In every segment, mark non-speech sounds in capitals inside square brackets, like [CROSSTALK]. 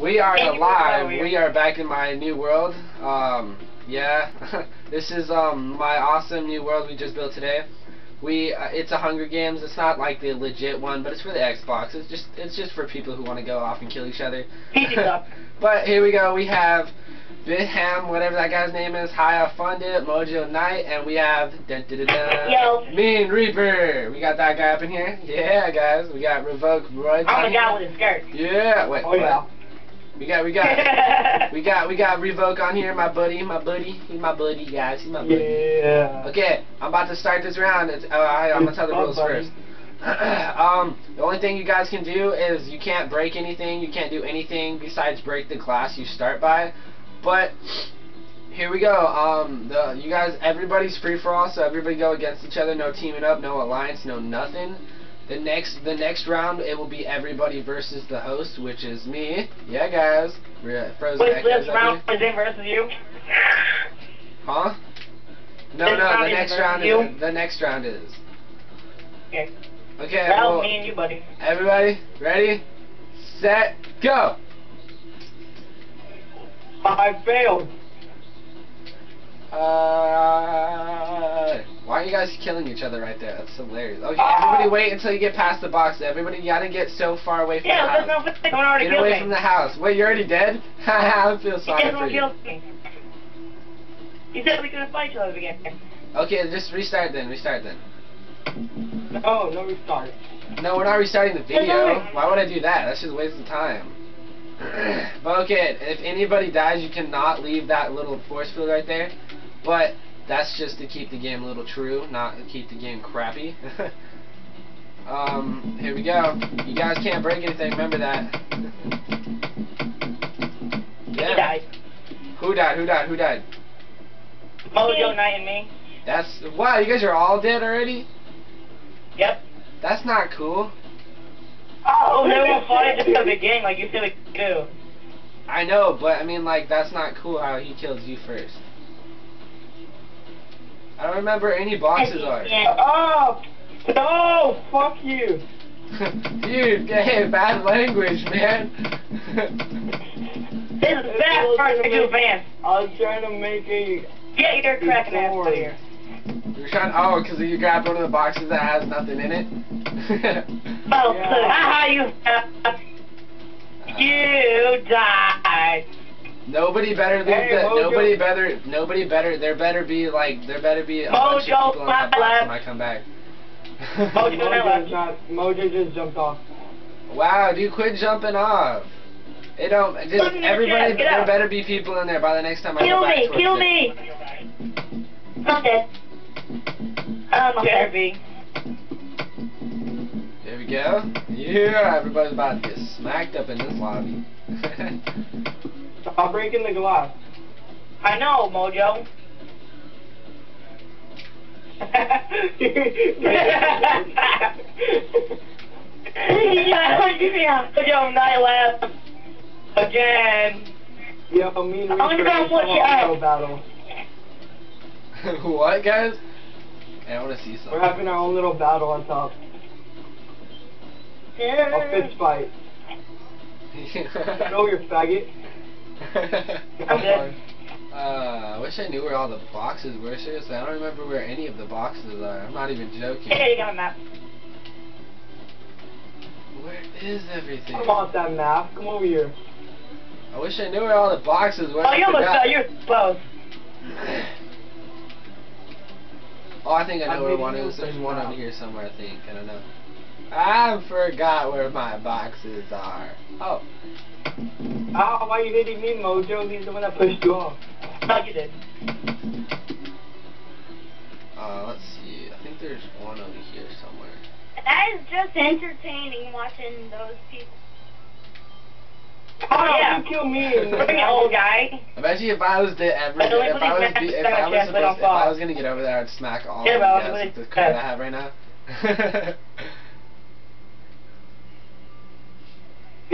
We are alive. we're back in my new world. Um, yeah, [LAUGHS] this is um my awesome new world we just built today. We uh, it's a Hunger Games. It's not like the legit one, but it's for the Xbox. It's just it's just for people who want to go off and kill each other. [LAUGHS] But here we go. We have Bitham, whatever that guy's name is, Haya Fundit, Mojo Knight, and we have dun, dun, dun, dun, Yo. Mean Reaper. We got that guy up in here. Yeah, guys. We got Revoke Roy. I'm the guy with the skirt. Yeah. Wait. Oh yeah. what? We got we got [LAUGHS] we got we got Revoke on here, my buddy, my buddy, he's my buddy, guys, he's my buddy. Yeah. Okay, I'm about to start this round. It's, uh, I, I'm gonna tell the rules buddy. first. [CLEARS THROAT] um, the only thing you guys can do is you can't break anything. You can't do anything besides break the glass you start by. But here we go. Um, the you guys, everybody's free for all, so everybody go against each other. No teaming up, no alliance, no nothing. The next the next round it will be everybody versus the host, which is me. Yeah, guys. Frozen Wait, this round is in versus you? Huh? No, This no. The next round you? is the next round is. Okay. Okay. Well, me and you, buddy. Everybody, ready, set, go! I failed. Uh, you guys killing each other right there? That's hilarious. Okay, Ah! everybody wait until you get past the box. Everybody you gotta get so far away from Yeah, the house. fix. Someone already Get away me. from the house. Wait, you're already dead? [LAUGHS] I feel sorry Yeah, for you. me. You said we couldn't fight each other again. Okay, just restart then, restart then. No, no restart. No, we're not restarting the video. Why would I do that? That's just a waste of time. [CLEARS THROAT] but okay, if anybody dies, you cannot leave that little force field right there. But that's just to keep the game a little true, not to keep the game crappy. [LAUGHS] um, here we go. You guys can't break anything. Remember that. He died. Who died? Who died? Who died? Mojo, Knight, and me. That's wow. You guys are all dead already. Yep. That's not cool. Oh, they were fighting just to the game like you said we do. I know, but I mean, like, that's not cool how he kills you first. I don't remember any boxes are. Yeah. Oh! No! Fuck you! [LAUGHS] Dude, hey, bad language, man. This is bad part of the fans. I was trying to make a. Get your cracking ass out of here. You're trying, oh, because you grabbed one of the boxes that has nothing in it? Oh, [LAUGHS] Yeah. so [LAUGHS] haha, you. you died. Nobody better leave Hey, the, nobody better, nobody better, there better be, like, there better be a bunch of people on that box when I come back. Mojo, Mojo, not, Mojo just jumped off. Wow, dude, quit jumping off. It don't, just, Look in everybody, chest, there out. better be people in there by the next time I Kill go back me, kill me. I'm dead. Um, I'm Okay. dead. There we go. Yeah, everybody's about to get smacked up in this lobby. [LAUGHS] Stop breaking the glass. I know, Mojo. [LAUGHS] yeah, Mojo, night left. Again. Yo, me and I'm gonna watch it out. battle. [LAUGHS] what, guys? I want to see something. We're something. having our own little battle on top. Yeah. A fist fight. [LAUGHS] Go, you faggot. I'm dead. Uh, I wish I knew where all the boxes were. Seriously, I don't remember where any of the boxes are. I'm not even joking. Hey, you got a map. Where is everything? I want that map. Come over here. I wish I knew where all the boxes were. Oh, I you almost fell. You're close. [SIGHS] Oh, I think I I know where one is. There's one over here somewhere, I think. I don't know. I forgot where my boxes are. Oh. Ow, why are you hitting me, Mojo? He's the one that pushed you off. No, you did. Uh, let's see. I think there's one over here somewhere. That is just entertaining watching those people. Oh, Yeah. you kill me. [LAUGHS] Bring it, old guy. I bet you if I was to ever, But the only if I was, thing be, if I was chest, supposed, if I was gonna get over there, I'd smack all Yeah, of but you guys with the really I have right now. [LAUGHS]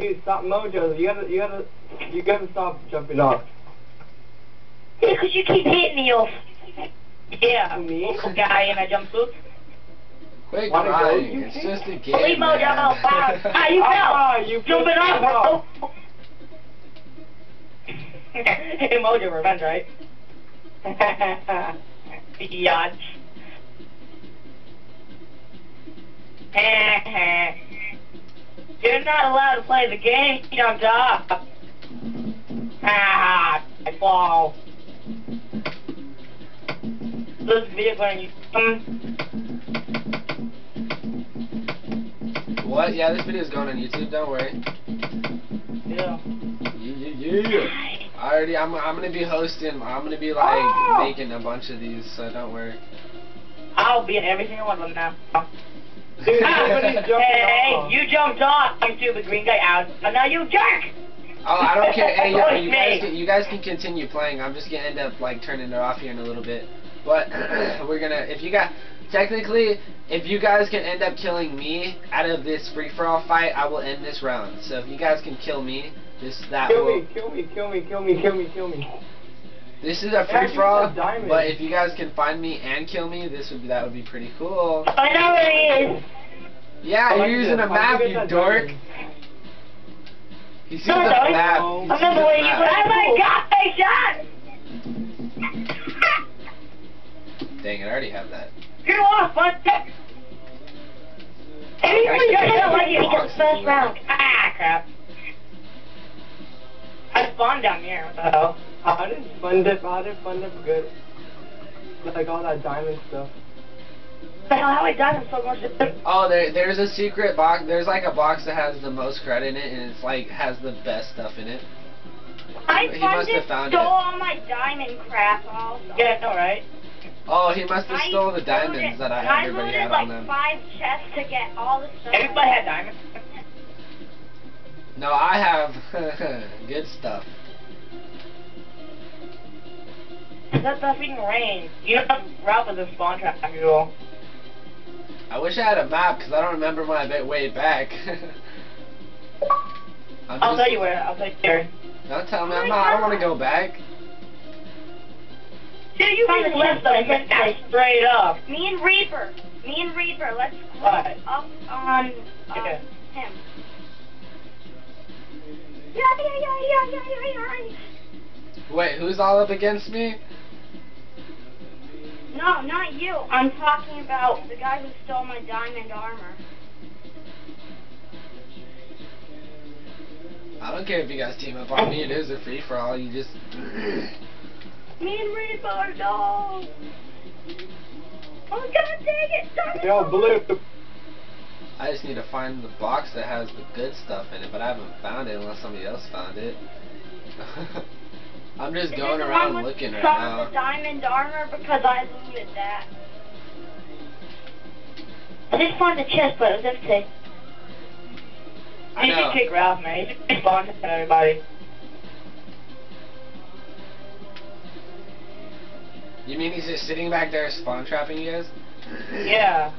Dude, stop Mojo. You gotta, you gotta, you gotta stop jumping off. Because you keep hitting me off. Yeah. Me? Old guy in a jumpsuit. Quit Wanna go? crying. You It's just a game, Leave Mojo man. alone. Ah, [LAUGHS] you fell. Ah, you Jumping pissed me off. hey, [LAUGHS] Mojo, revenge, right? [LAUGHS] Biatch. You're not allowed to play the game, you jumped off. Ah, I fall. This video going um, What? Yeah, this video is going on YouTube. Don't worry. yeah. Yeah, yeah, yeah. I already, I'm, I'm gonna be hosting. I'm gonna be like Oh! making a bunch of these, so don't worry. I'll be in every single one of them now. Dude, everybody's jumping hey, off. you jumped off, you stupid green guy out. And now you jerk! Oh, I don't care. Hey, [LAUGHS] yo, you guys, can, you guys can continue playing. I'm just gonna end up like turning it off here in a little bit. But [CLEARS THROAT] we're gonna, if you got, technically, if you guys can end up killing me out of this free for all fight, I will end this round. So if you guys can kill me, this that Kill will. me, kill me, kill me, kill me, kill me, kill me. This is a Actually, free for all. it's a diamond. But if you guys can find me and kill me, this would be that would be pretty cool. I know what it is. Yeah, I you're using this. a map, you dork. diamond? He's using No, a no, map. I'm not the using way a you map. Oh my god, I shot! Dang it, I already have that. Get off, bud! Everybody doesn't like you because first round. Ah, crap. I spawned down here. What the hell? How did Fun Dip, how did Fun Dip good? Like all that diamond stuff. The hell? How I died so much? Oh, there, there's a secret box. There's like a box that has the most credit in it, and it's like has the best stuff in it. I He must have just found stole it. all my diamond crap also. Yeah, all right. Oh, he must have I stole the looted- diamonds that I I everybody looted had like on them. five chests to get all the stuff. Everybody had diamonds. No, I have [LAUGHS] good stuff. That's the freaking rain. You know, Ralph was a spawn trap rule. I wish I had a map because I don't remember my ba- way back. [LAUGHS] I'm I'll just- tell you where. I'll tell you where. Don't tell me. I'm not, I don't want to go back. Dude, you Found just the left them plate. straight up. Me and Reaper. Me and Reaper. Let's group What? up on uh, Yeah. him. Yeah, yeah, yeah, yeah, yeah, yeah, yeah. Wait, who's all up against me? No, not you. I'm talking about the guy who stole my diamond armor. I don't care if you guys team up on me. It is a free for all. You just. [CLEARS THROAT] Me and Reaper, no. Oh god dang it! Diamond Yo, blue. I just need to find the box that has the good stuff in it, but I haven't found it unless somebody else found it. [LAUGHS] I'm just Is going around looking right of the diamond armor because I looted that. I just found the chest, but it was empty. I You know. should kick Ralph, man. He should spawn to everybody. You mean he's just sitting back there spawn trapping you guys? Yeah.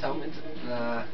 Tell me. To, nah.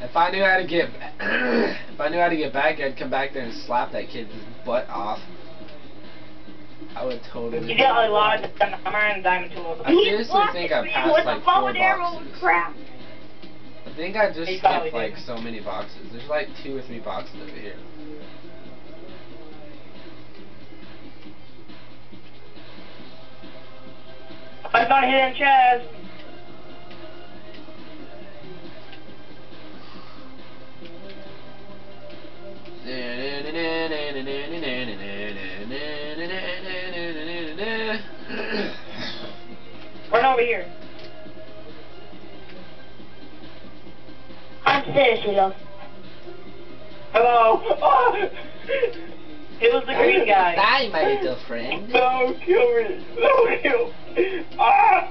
If I knew how to get, [CLEARS THROAT] if I knew how to get back, I'd come back there and slap that kid's butt off. I would totally. You got a lot of armor and diamond tools. I seriously think I passed like four boxes. crap. I think I just He skipped like did. so many boxes. There's like two or three boxes over here. I found a hidden chest. Run over here. I'm seriously lost. Hello. Oh. [LAUGHS] It was the green guy. Die, my little friend. [LAUGHS] No, kill me. No, kill. Ah!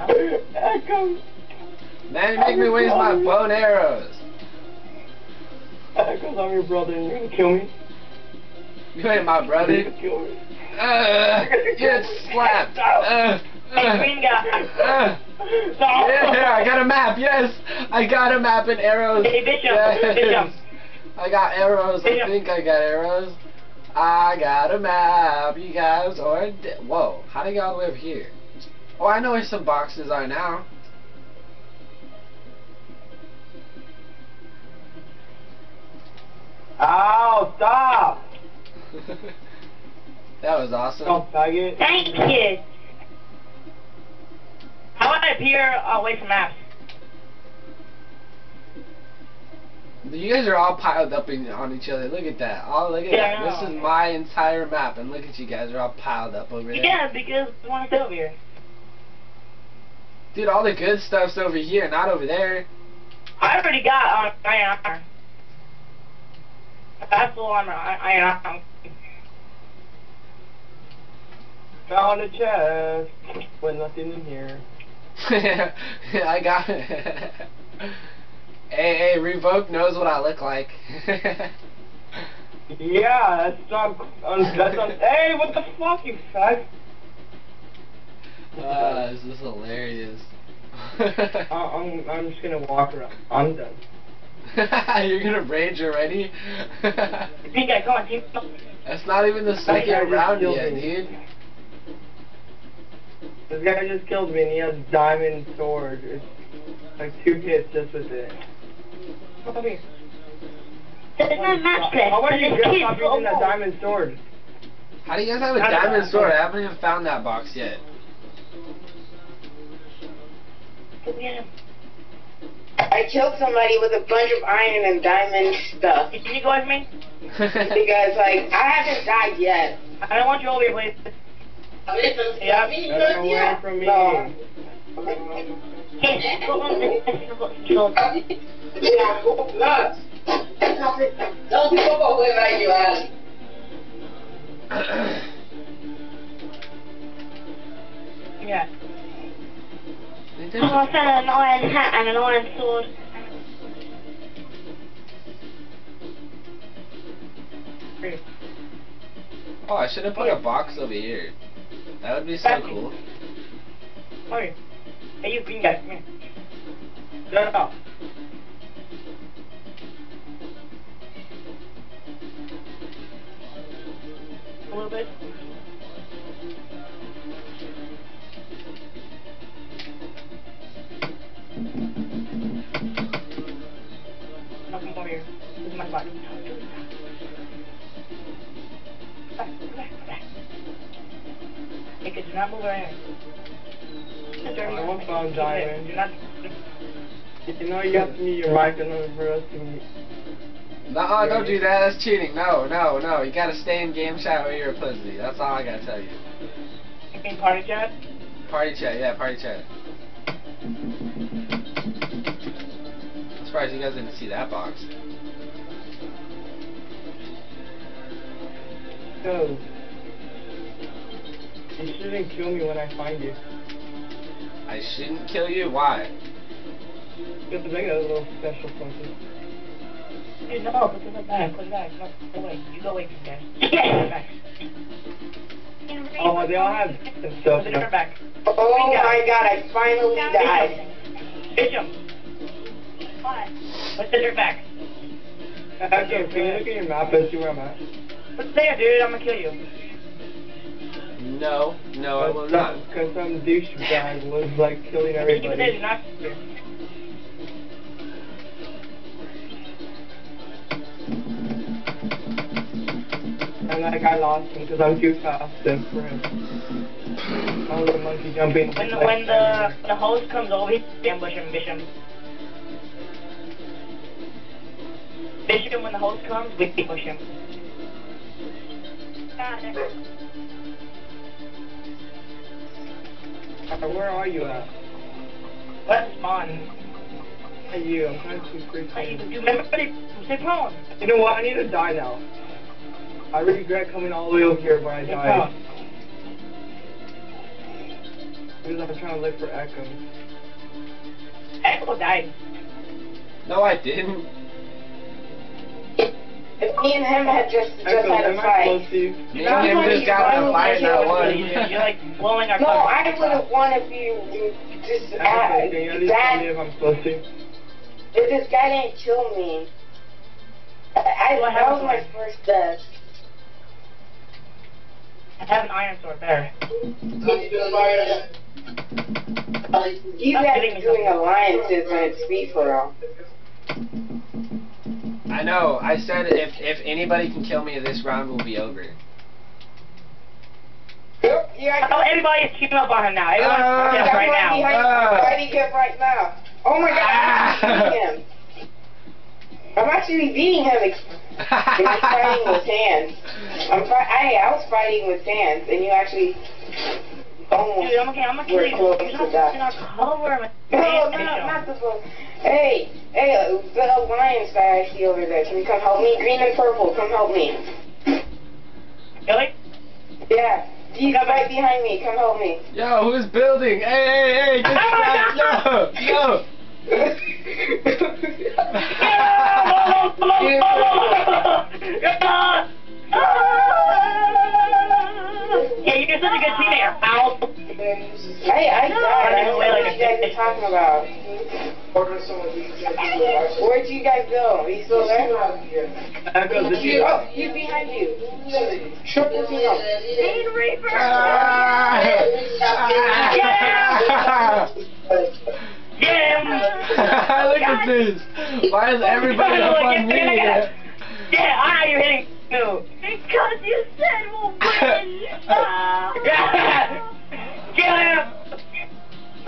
[LAUGHS] Echo. Man, you make me waste my bow and arrows. I'm your brother and you're gonna kill me. You ain't my You're brother. gonna kill me. Uh, get slapped. [LAUGHS] Uh, uh, uh. Yeah, I got a map. Yes, I got a map and arrows. Hey, Yes. I got arrows. I think I got arrows. I got a map. You guys are. Whoa! How do you get all the way over here? Oh, I know where some boxes are now. [LAUGHS] that was awesome. Oh, faggot. Thank you. How about I appear away from maps? You guys are all piled up in, on each other. Look at that. Oh, look at Yeah, that. This is my entire map, and look at you guys are all piled up over there. Yeah, because I want to stay over here. Dude, all the good stuff's over here, not over there. I already got um, iron armor. That's full armor. I- Iron armor. Found a chest with nothing in here. [LAUGHS] I got it. hey, hey, Revoke knows what I look like. [LAUGHS] Yeah, that's not. Um, that's not. hey, what the fuck, you fag? uh, this is hilarious. I- I'm, I'm just gonna walk around. I'm done. [LAUGHS] You're gonna rage already? Pink guy, come on, team. That's not even the second round yet, dude. This guy just killed me and he has diamond sword. It's like two hits just with it. Come here. There's no match play. How are you There's just kids using that diamond sword? How do you guys have a How diamond that sword? I haven't even found that box yet. I killed somebody with a bunch of iron and diamond stuff. Can you go with me? Because, like, I haven't died yet. I don't want you over here, please. Yeah. That's away from me. No. Hey, go on this. Go. Yeah, go nuts. Don't go away like you asked. Yeah. Oh, I found an iron hat and an iron sword. oh, I should have put a box over here. That would be so cool. Here. Hey, you green guy, come here. No, no. A little bit. Hey, kid, do not move around. I want found diamond. Do not. You know you have to meet your mic in order for us to meet. No, don't do that. That's cheating. No, no, no. You gotta stay in game chat or you're a pussy. That's all I gotta tell you. You mean party chat? Party chat, yeah, party chat. I'm surprised you guys didn't see that box. Go. You shouldn't kill me when I find you. I shouldn't kill you? Why? Because I got a little special something. Dude, no, put it back, put it back. No, go away. You go away, guys. [COUGHS] Put it back. Oh, they all have stuff. Put it back. Oh my god, I finally died. Bishop, What? put the dirt back. Okay, can you look at your map and see where I'm at? Put it there, dude. I'm gonna kill you. No, no, I will not. Uh, because some douchebag was like killing Keep it there, do everybody. not here. And that guy lost him because I'm too fast then for him. I was a monkey jumping. When the, when the the host comes over, he ambush him, Bishop. Bishop, when the host comes, we ambush him. Got it. Uh, Where are you at? Let's spawn. You? I'm trying to freak Hey, you, you remember stay prone. You know what? I need to die now. I regret coming all the way over here where I Stay died. Because I'm trying to look for Echo. Echo died. No, I didn't. If me and him had just just Echo, had a fight. close to you? Me and him just got in a fight and I You're, won. you're like blowing our No, I would have won if you you just uh, Echo, can you at least tell me that if I'm close to if this guy didn't kill me. I, What that was happened? my first death. I have an iron sword there. You guys are doing alliances when it's free for all. I know. I said if if anybody can kill me, this round will be over. Yeah, Oh, everybody's keeping up on him now. Everyone's Uh, keeping up right now. behind you, fighting him right now. Oh my god, Ah. I'm actually [LAUGHS] beating him. I'm actually beating him. I'm fighting with hands. I'm fi- I, I was fighting with hands, and you actually almost Dude, I'm okay. I'm gonna kill were you. close You're to not, that. you're not cover my [LAUGHS] No, no, not the phone. Hey, hey, uh, the lions that I see over there, can you come help me? Green and purple, come help me. Really? Yeah, he's right behind me, come help me. Yo, who's building? Hey, hey, hey! Get Oh my back! No, no! [LAUGHS] Yeah, you're such a good teammate. Ow. Hey, I died. I don't know Running away what like you a guys are talking about. Where'd you guys go? Are you still there? You, oh, he's behind you. Triple team up. Green Reaper! Ah! Get him. Look at this! Why is everybody up on me? Yeah, I know you're hitting too. Because you said we'll win! [LAUGHS] Ah. Kill him.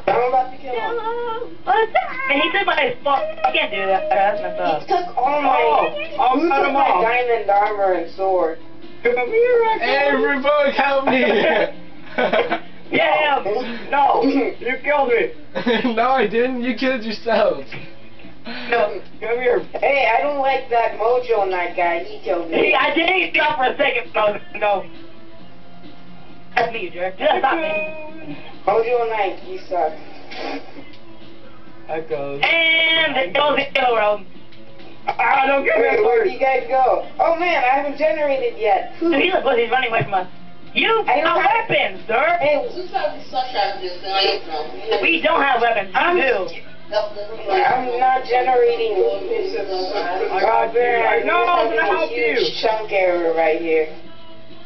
I'm about to kill him. Hello. What's Man, he took my spot. I can't do that. That's messed up. He took all my. Oh, I'll cut him my off. diamond armor and sword? Come here, Everybody help me! [LAUGHS] Get. No, you killed me. [LAUGHS] no, I didn't. You killed yourself. No, come here. Hey, I don't like that Mojo Knight guy. He killed See, me. I didn't stop for a second. No, no. That's me, you jerk. That's not me. Mojo Knight, you suck. That goes. And it goes in the world. Ah, don't get Wait, me where do you guys go? Oh man, I haven't generated yet. Dude, he's a pussy. He's running away from us. You I don't have have- weapons, sir. Hey, We don't have weapons. I'm, do. I'm not generating. Oh man, No, I'm gonna help you. chunk error right here.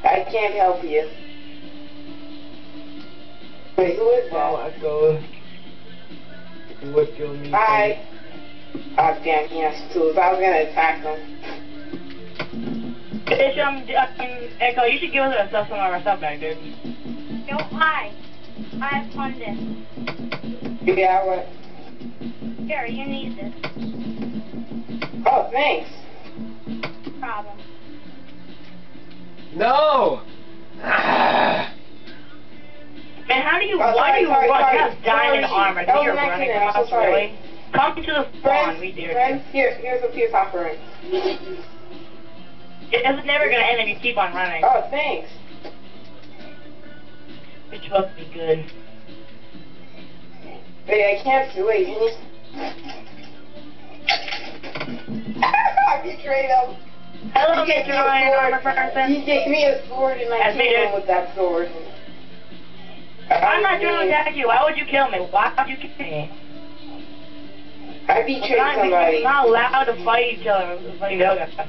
I can't help you. Wait, who is Oh, that? that goes. What killed me? Hi. Oh damn, he has tools. I was gonna attack him. Bitch, um, I mean, Echo, you should give us a stuff some of our stuff back, dude. Don't lie. I have funded. Yeah, what? Here, you need this. Oh, thanks. Problem. No! [SIGHS] [SIGHS] Ah. Man, how do you, Oh, why sorry, do you sorry, run? sorry. You have diamond armor. That You're running. I'm so sorry. really? Come to the spawn, we dare you. friends, here, here's a fuse offering. It's never gonna end if you keep on running. Oh, thanks. Supposed to be good. Wait, I can't can you? [LAUGHS] I betrayed him. Hello, Mr. me a Iron sword. Armor person. He gave me a sword and I That's me, killed with that sword. I'm not trying to you. Why would you kill me? Why would you kill me? I We're betrayed somebody. we're not allowed to fight each other. We're fighting the other guy.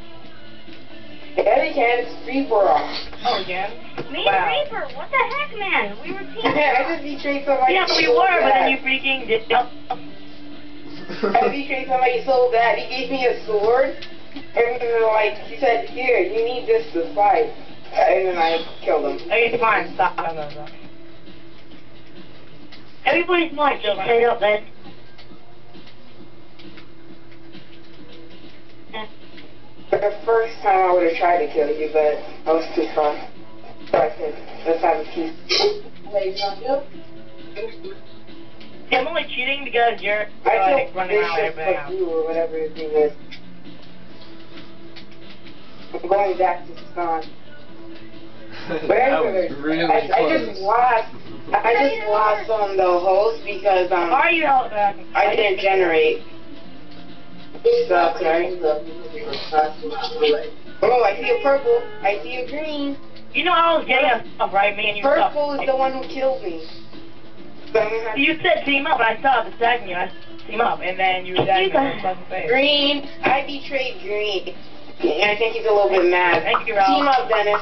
Oh, yeah, they can. It's free for all. Oh, again? Me Wow. and Reaper, what the heck, man? We were [LAUGHS] teaming I just betrayed somebody. Yeah, we so were, but then you freaking did. I betrayed somebody so bad. He gave me a sword, and then, like he said, "Here, you need this to fight," and then I killed him. Okay, fine. Stop. Everybody's smart, so straight up, then. For the first time, I would have tried to kill you, but I was too far. So I said, "Let's have a peace." See, I'm only cheating because you're I uh, killed running around with Bishop everything else. you or whatever his name is. I'm going back to spawn. [LAUGHS] that was really I, close. I just lost. I just lost on the host because um Are you? I didn't generate. Sucks, right? Oh, I see a purple. I see a green. You know I was getting stuff, right? Me and you stuff. Purple is the one who killed me. So I'm gonna have You said team up, and I stopped attacking you. I team up, and then you attacked me in the fucking face. Green. I betrayed green. And I think he's a little bit mad. Thank you, Ralph. Team up, Dennis.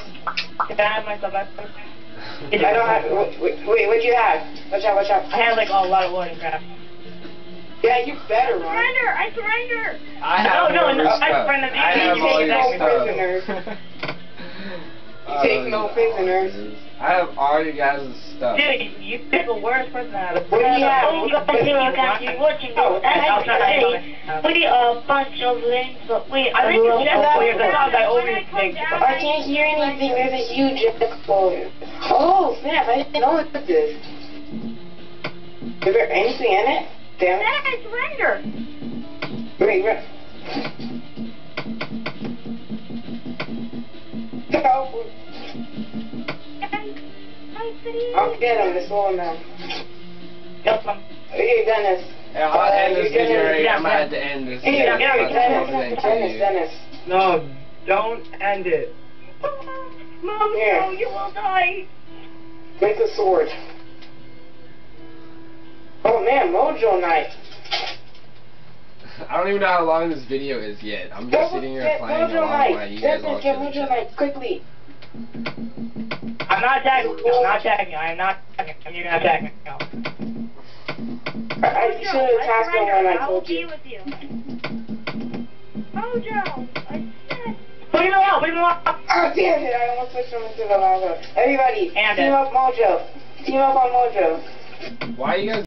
Can I have my stuff back? I don't have. Wait, wait, wait what do you have? Watch out, watch out. I had like a lot of loading crap. Yeah, you better run. Surrender! I surrender! I have No, no, your no, I stuff. friend I you. have You all take your no stuff. Prisoners. Take no prisoners. I have all you guys' stuff. Dude, you pick the worst person out of What do you have? Oh, God, you got you watching Oh, this. okay, I'll try to Hey, we a bunch of links, but wait, I think will- it's just for your because I always think. I can't hear anything. There's a huge echo. Oh, snap. I didn't know it was this. Is there anything in it? Damn it. I surrender! Wait, wait. Help. I see. I'll get him. Just hold him down. Help them. Hey, Dennis. Yeah, I'll end this video gonna- right yeah, I'm gonna have to end this Hey, video. yeah, Dennis, because Dennis, Dennis. Dennis. No, don't end it. Mom, Here. no, you will die. Make a sword. Oh man, Mojo Knight. I don't even know how long this video is yet. I'm just sitting here playing Mojo along while you guys all Dennis, get Mojo other. Knight quickly. I'm not attacking you. I'm not attacking you. I am not attacking you. You're not attacking me. No. I, I should have attacked him when I I will told be with you. Mojo, oh, I said. Leave him alone. Leave him alone. Oh damn it! I almost pushed him into the lava. Everybody, And team it. up Mojo. Team up on Mojo. Why are you guys